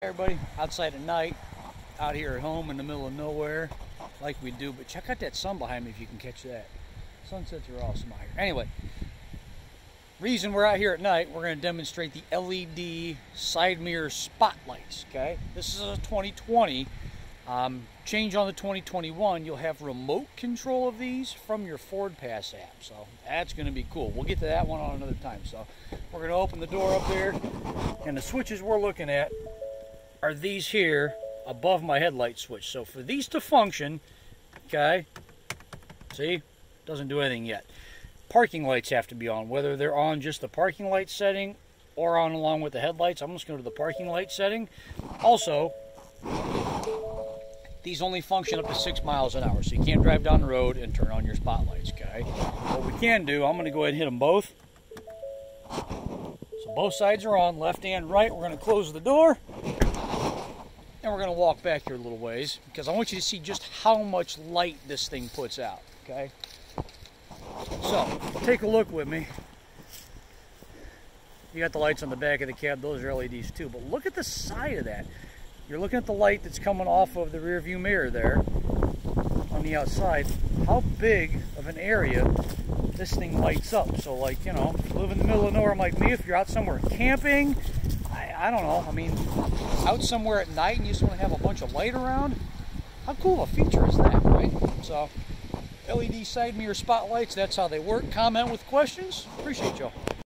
everybody outside at night out here at home in the middle of nowhere like we do but check out that sun behind me if you can catch that. Sunsets are awesome out here. Anyway reason we're out here at night we're going to demonstrate the led side mirror spotlights okay? This is a 2020 um, change on the 2021 you'll have remote control of these from your FordPass app so that's going to be cool. We'll get to that one on another time. So we're going to open the door up there and the switches we're looking at are these here above my headlight switch. So for these to function, okay, see, doesn't do anything yet. Parking lights have to be on, whether they're on just the parking light setting or on along with the headlights. I'm just going to the parking light setting. Also, these only function up to six miles an hour, so you can't drive down the road and turn on your spotlights, okay? What we can do, I'm going to go ahead and hit them both. So both sides are on, left and right. We're going to close the door. And we're going to walk back here a little ways because I want you to see just how much light this thing puts out, okay? So, take a look with me. You got the lights on the back of the cab, those are LEDs too, but look at the side of that. You're looking at the light that's coming off of the rear view mirror there on the outside. How big of an area this thing lights up. So like, you know, if you live in the middle of nowhere like me, if you're out somewhere camping, I, don't know, I mean, out somewhere at night and you just want to have a bunch of light around, how cool a feature is that, right? So, LED side mirror spotlights, that's how they work. Comment with questions. Appreciate y'all.